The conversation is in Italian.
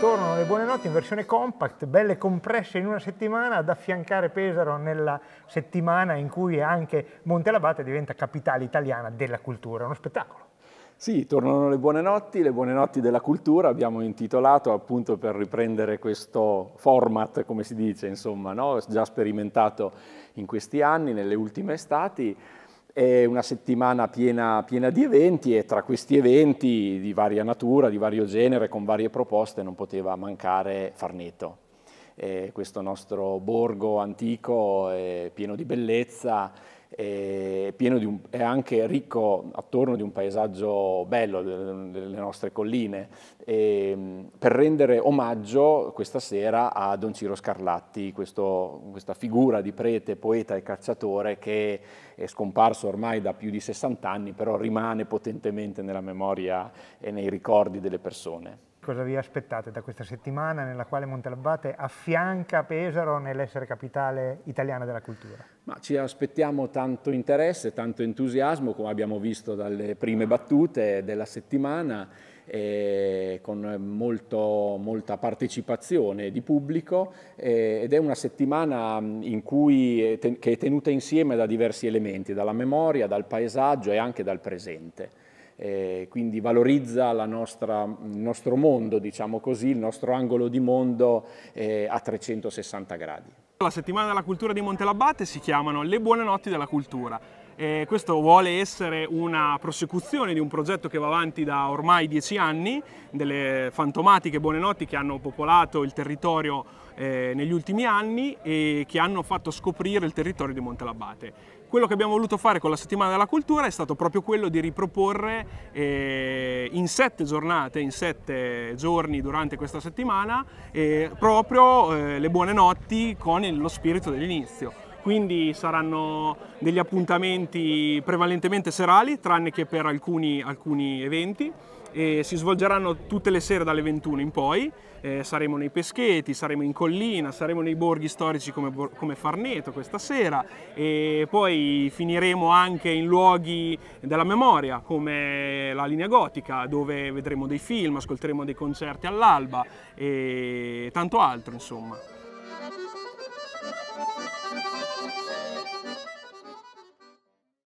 tornano le buone notti in versione compact, belle compresse in una settimana, ad affiancare Pesaro nella settimana in cui anche Montelabate diventa capitale italiana della cultura, uno spettacolo. Sì, tornano le buone notti, le buone notti della cultura, abbiamo intitolato appunto per riprendere questo format, come si dice, insomma, no? già sperimentato in questi anni, nelle ultime estati, è una settimana piena, piena, di eventi e tra questi eventi di varia natura, di vario genere, con varie proposte, non poteva mancare Farneto. E questo nostro borgo antico è pieno di bellezza, è, un, è, anche ricco attorno di un paesaggio bello delle nostre colline, e, per rendere omaggio questa sera a Don Ciro Scarlatti, questo, questa figura di prete, poeta e cacciatore che è scomparso ormai da più di 60 anni, però rimane potentemente nella memoria e nei ricordi delle persone cosa vi aspettate da questa settimana nella quale Montalbate affianca Pesaro nell'essere capitale italiana della cultura? Ma ci aspettiamo tanto interesse, tanto entusiasmo, come abbiamo visto dalle prime battute della settimana, eh, con molto, molta partecipazione di pubblico eh, ed è una settimana cui è che è tenuta insieme da diversi elementi, dalla memoria, dal paesaggio e anche dal presente eh, quindi valorizza nostra, il nostro mondo, diciamo così, il nostro angolo di mondo eh, a 360 gradi. La settimana della cultura di Montelabate si chiamano Le buone notti della cultura. Eh, questo vuole essere una prosecuzione di un progetto che va avanti da ormai dieci anni, delle fantomatiche buone notti che hanno popolato il territorio eh, negli ultimi anni e che hanno fatto scoprire il territorio di Montelabate. Quello che abbiamo voluto fare con la settimana della cultura è stato proprio quello di riproporre eh, in sette giornate, in sette giorni durante questa settimana, eh, proprio eh, le buone notti con lo spirito dell'inizio. Quindi saranno degli appuntamenti prevalentemente serali, tranne che per alcuni, alcuni eventi, e si svolgeranno tutte le sere dalle 21 in poi, eh, saremo nei Peschetti, saremo in collina, saremo nei borghi storici come, come, Farneto questa sera. E poi finiremo anche in luoghi della memoria come la linea gotica dove vedremo dei film, ascolteremo dei concerti all'alba e tanto altro insomma. フフフフフ。